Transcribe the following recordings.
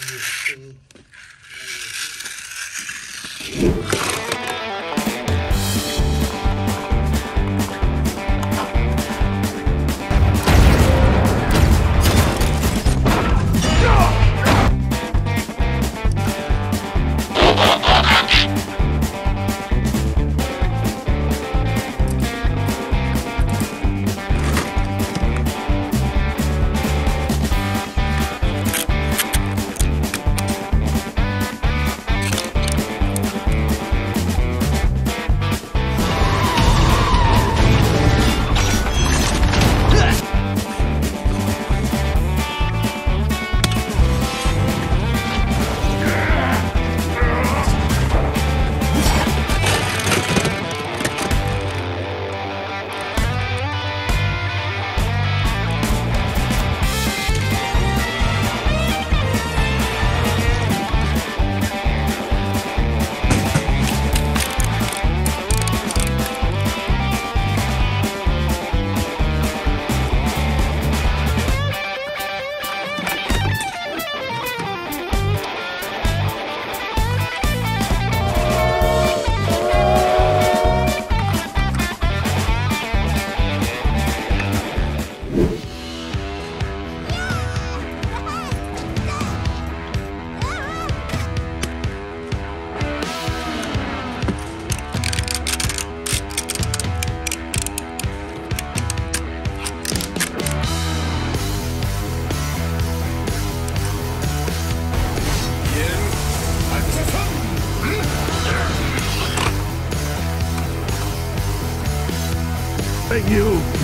you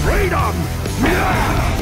freedom!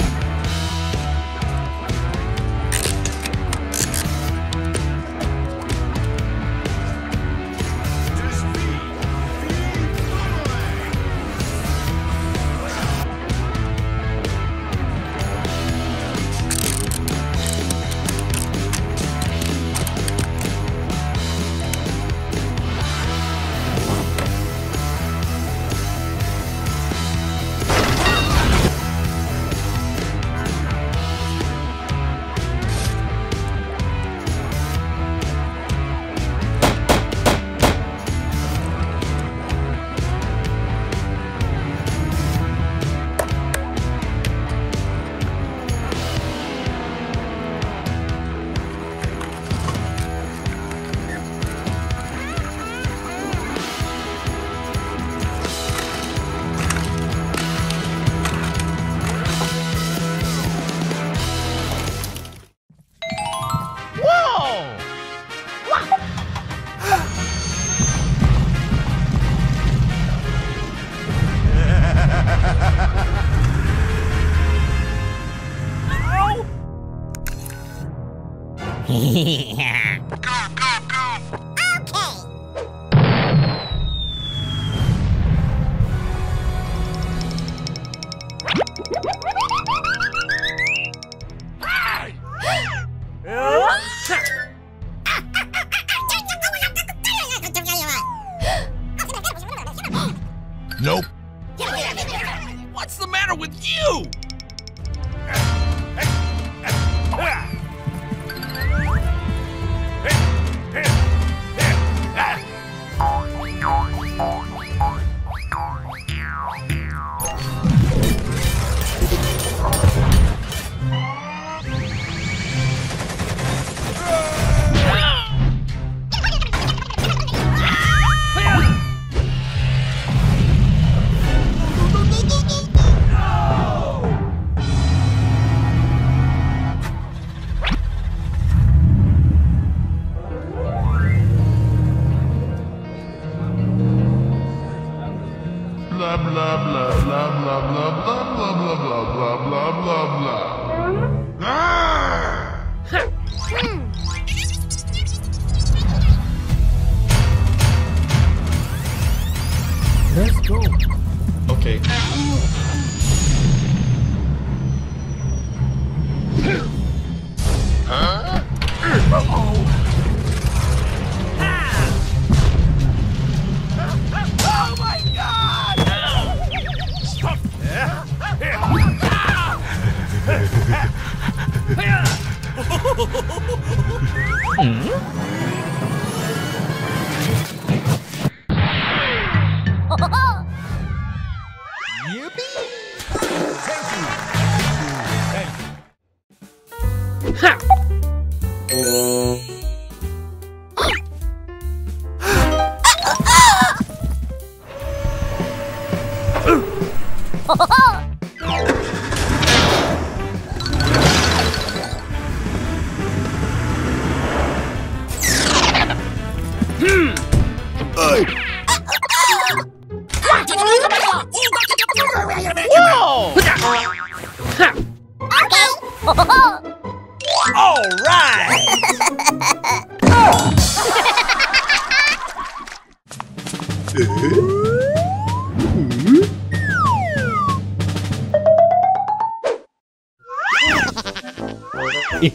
What's the matter with you?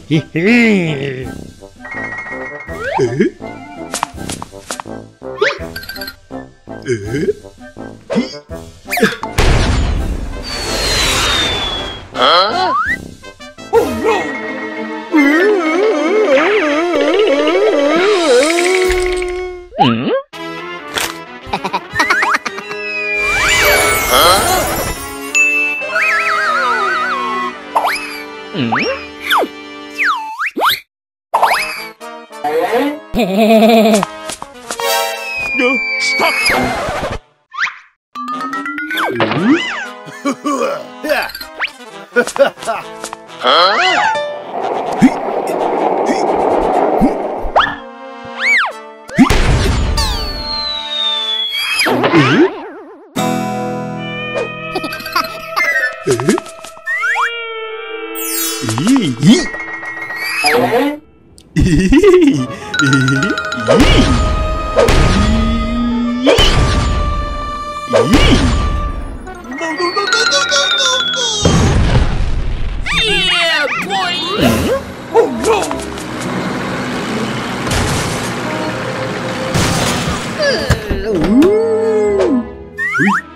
嘿嘿。诶？诶？啊！哦。嗯？哈哈哈哈哈！啊！嗯。No! Ui.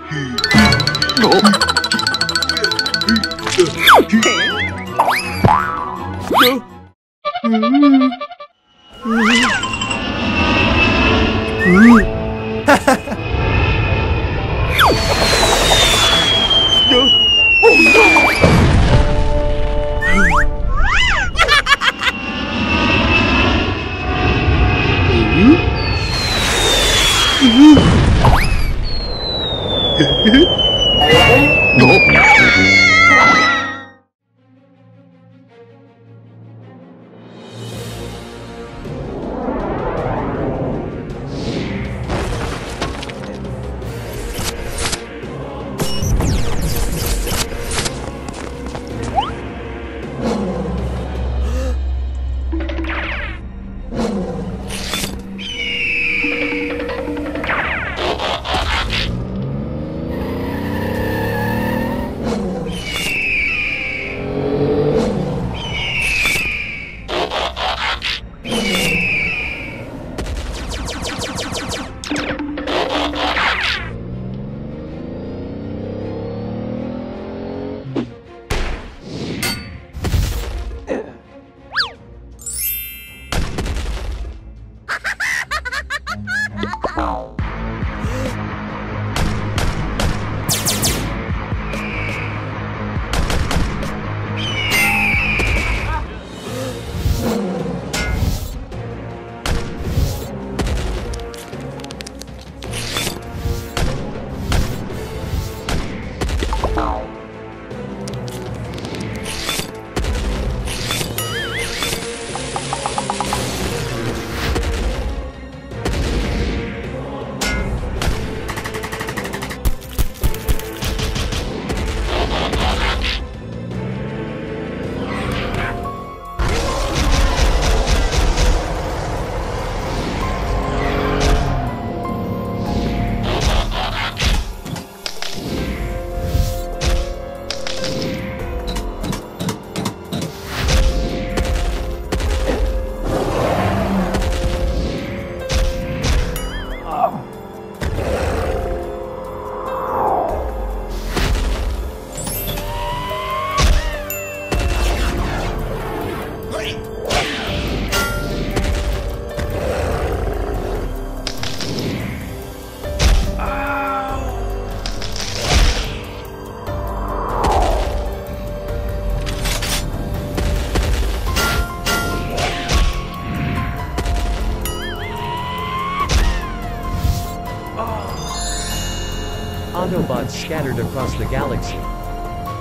Scattered across the galaxy.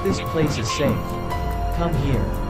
This place is safe. Come here.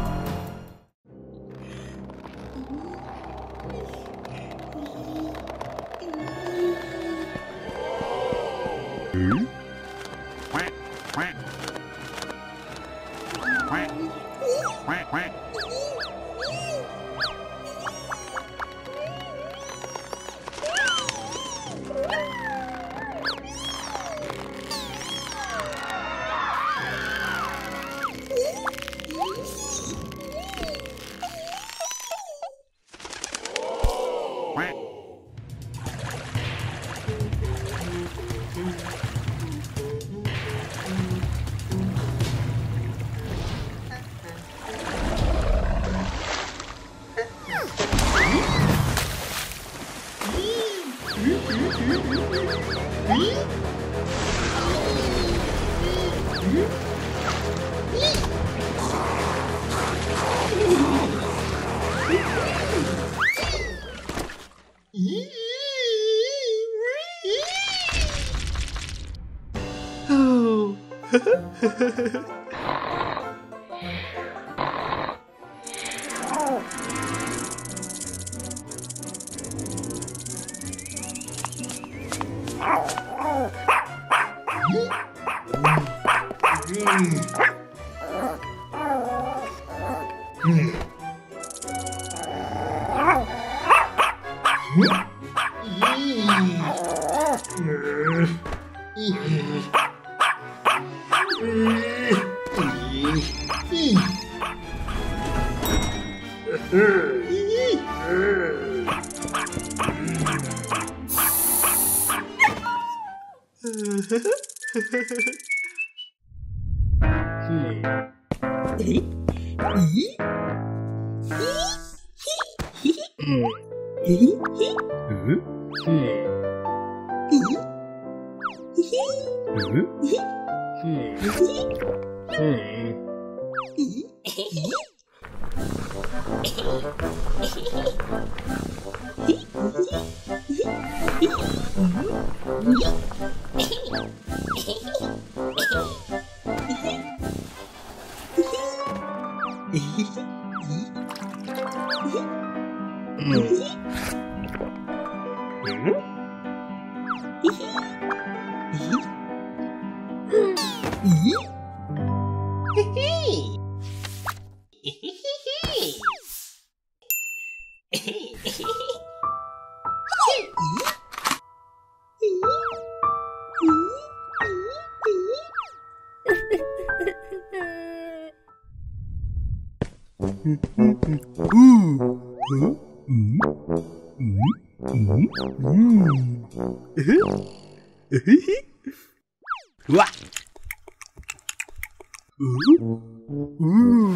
Mm. Mm. よっ 와. 우. 우.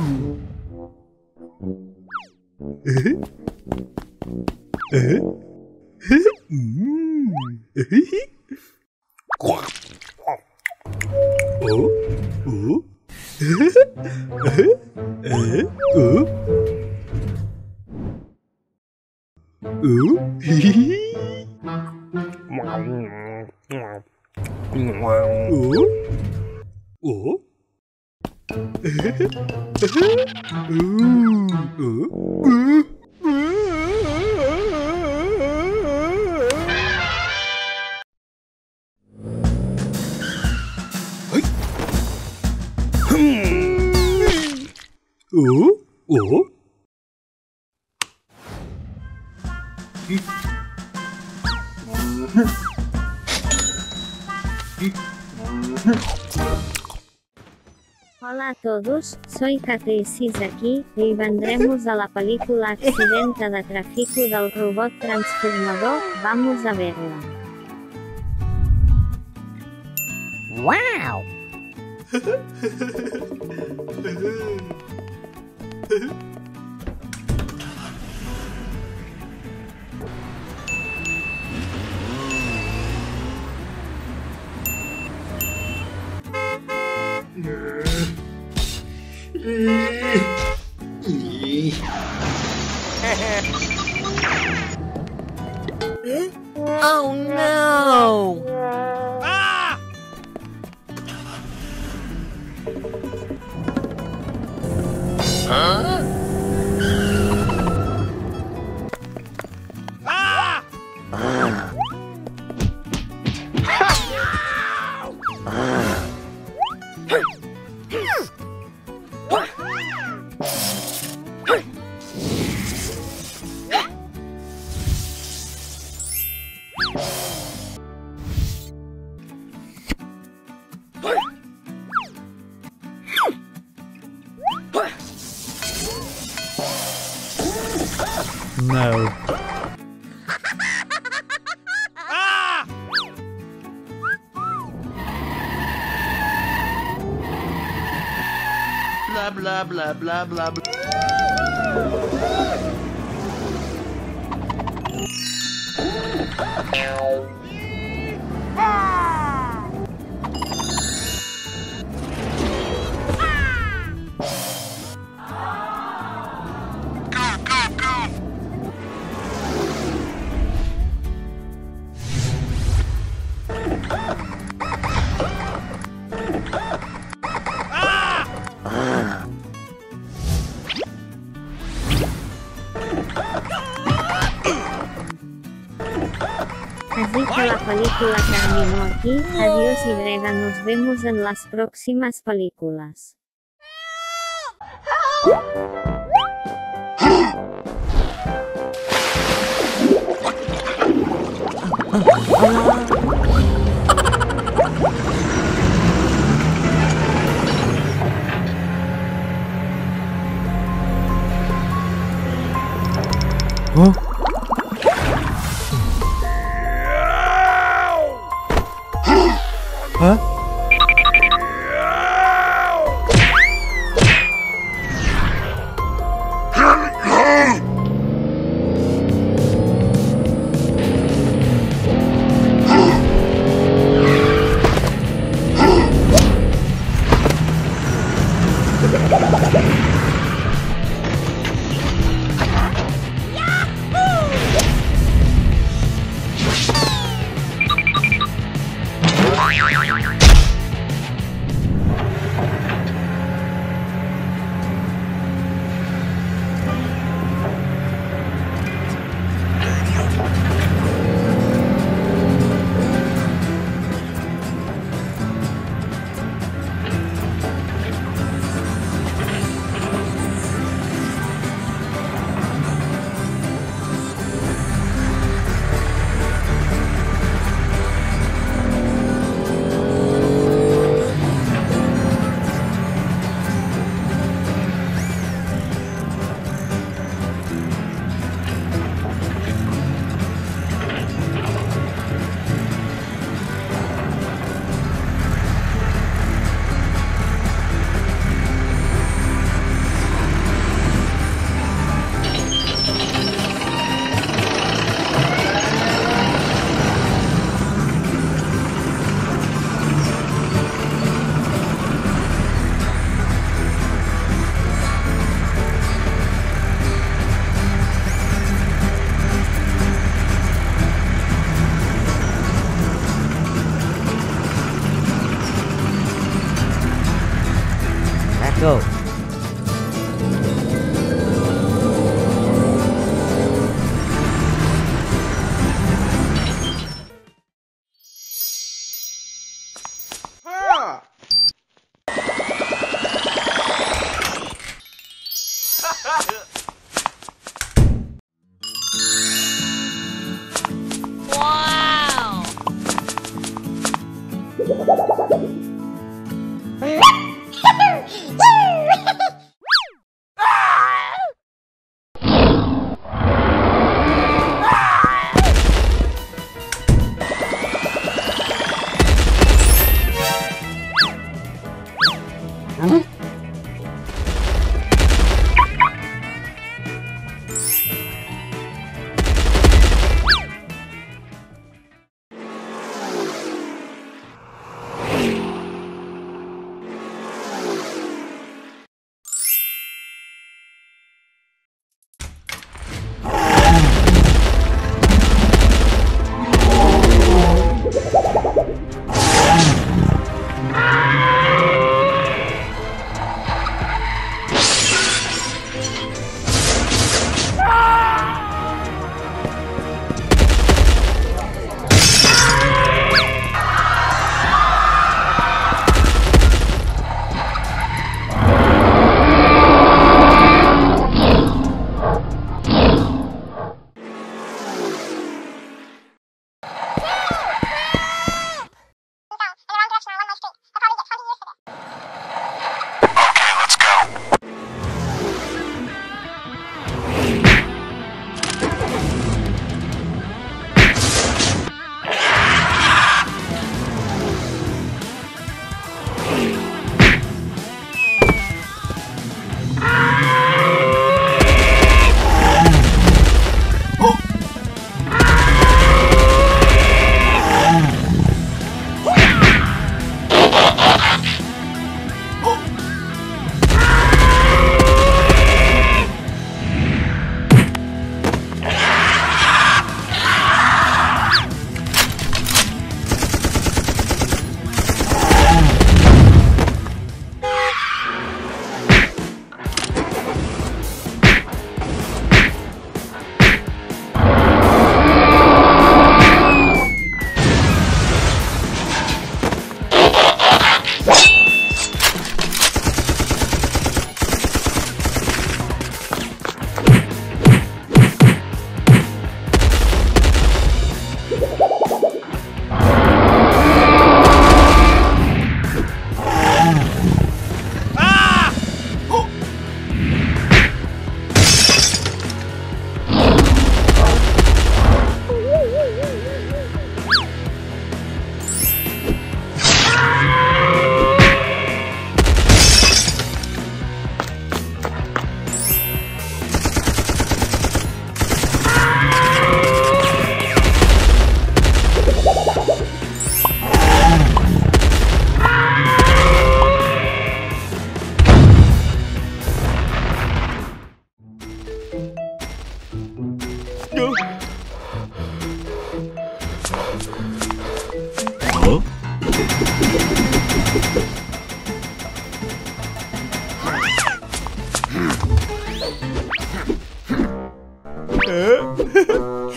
Hola a todos, soy Catricis aquí, y vendremos a la película Accidente de Tráfico del Robot Transformador, vamos a verla. Wow! oh no! Ah! Huh? Ah! ah. Blah blah blah película terminó aquí, adiós y brega nos vemos en las próximas películas. 诶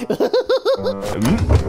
呵呵 嗯。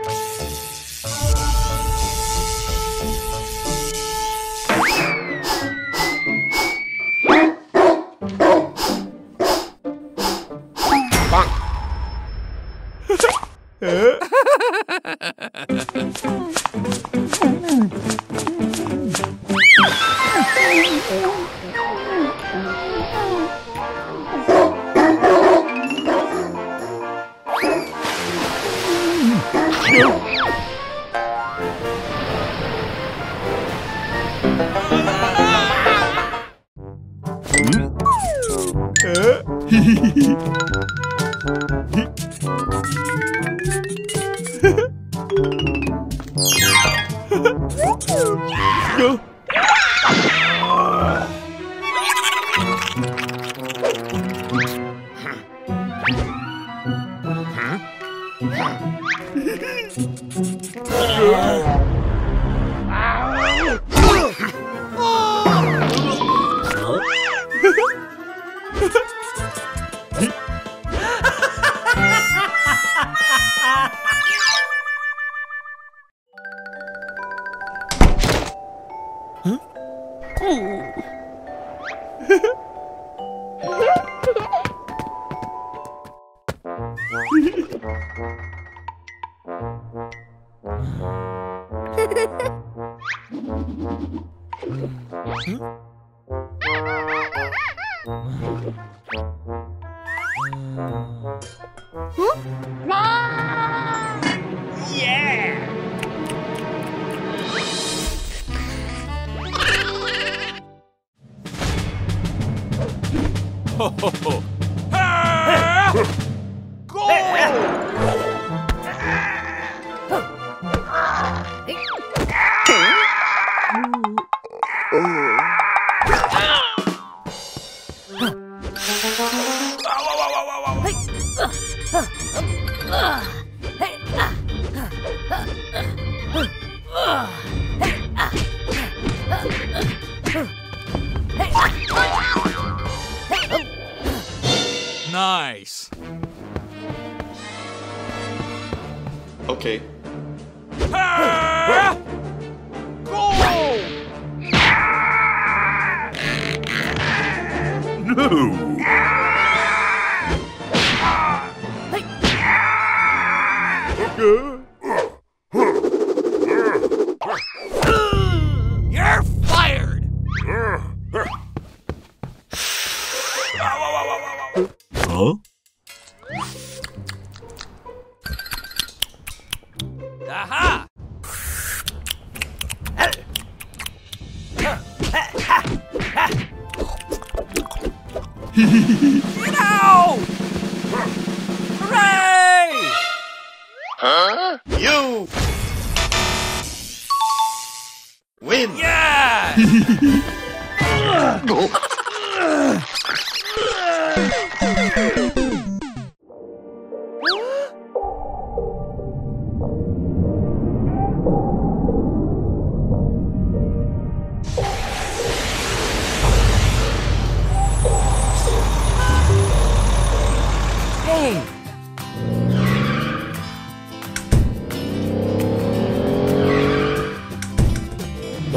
Nice. Oh. You're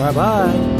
Bye bye.